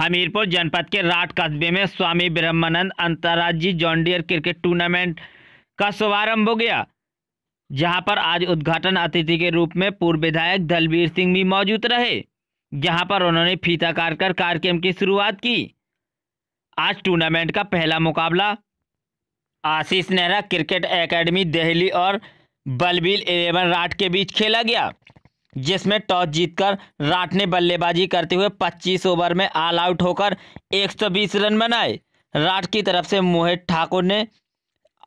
हमीरपुर जनपद के राट कस्बे में स्वामी ब्रह्मानंद अंतर्राज्यीय जॉन्डियर क्रिकेट टूर्नामेंट का शुभारंभ हो गया, जहाँ पर आज उद्घाटन अतिथि के रूप में पूर्व विधायक दलबीर सिंह भी मौजूद रहे, जहाँ पर उन्होंने फीता काट कर कार्यक्रम की शुरुआत की। आज टूर्नामेंट का पहला मुकाबला आशीष नेहरा क्रिकेट एकेडमी दिल्ली और बलबील इलेवन राट के बीच खेला गया। जिसमें टॉस जीतकर राठ ने बल्लेबाजी करते हुए 25 ओवर में ऑल आउट होकर 120 रन बनाए। राठ की तरफ़ से मोहित ठाकुर ने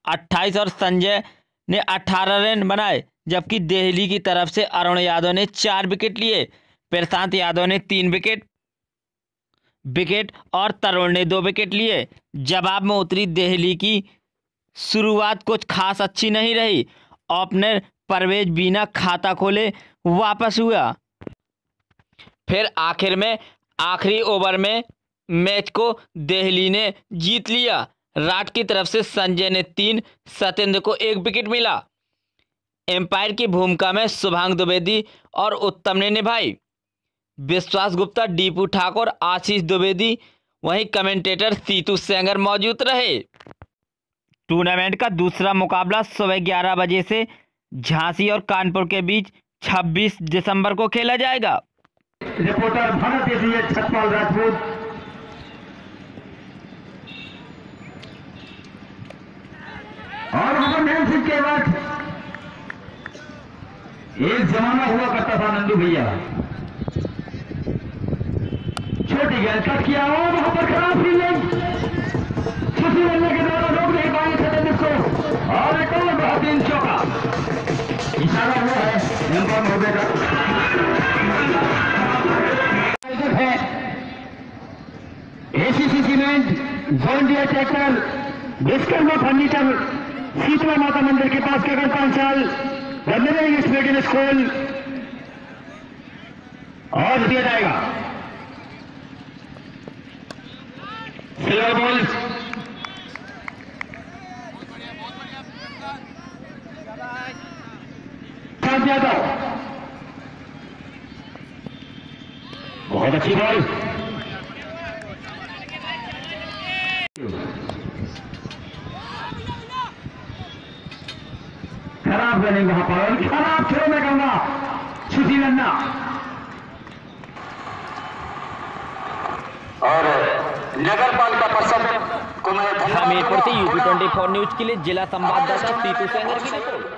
28 और संजय ने 18 रन बनाए, जबकि दिल्ली की तरफ़ से अरुण यादव ने चार विकेट लिए। प्रशांत यादव ने तीन विकेट विकेट और तरुण ने दो विकेट लिए। जवाब में उतरी दिल्ली की शुरुआत कुछ खास अच्छी नहीं रही। ओपनर परवेज बिना खाता खोले वापस हुआ। फिर आखिर में, आखिरी ओवर में मैच को दिल्ली ने जीत लिया। राट की तरफ़ से संजय ने तीन, सत्येंद्र को एक विकेट मिला। एम्पायर की भूमिका में शुभांग द्विवेदी और उत्तम ने निभाई। विश्वास गुप्ता दीपू ठाकुर, आशीष द्विवेदी, वहीं कमेंटेटर सीतू सेंगर मौजूद रहे। टूर्नामेंट का दूसरा मुकाबला सुबह ग्यारह बजे से झांसी और कानपुर के बीच 26 दिसंबर को खेला जाएगा। रिपोर्टर भारत देशीय छतपाल राजपूत। और सिंह के बाद एक जमाना हुआ करता था नंदू भैया। छोटी गेंद कट किया और वहाँ पर खराब फील्डिंग। सुशी बनने के द्वारा इशारा हुआ है ACC cement zone Deere tractor Vishwakarma furniture Sheetla Mata मंदिर के पास केवल पाँच साल इंग्लिश मीडियम स्कूल और दिया जाएगा। सिल्वर बॉल शांत यादव बहुत अच्छी बॉल। खराब रनिंग वहाँ पर। खराब खेल में कहूँगा सुशी रन्ना और नगर पालिका परिषद को मैं धन्यवाद हमीरपुर से यूपी ट्वेंटी फोर न्यूज़ के लिए जिला संवाददाता सीतू सेंगर की रिपोर्ट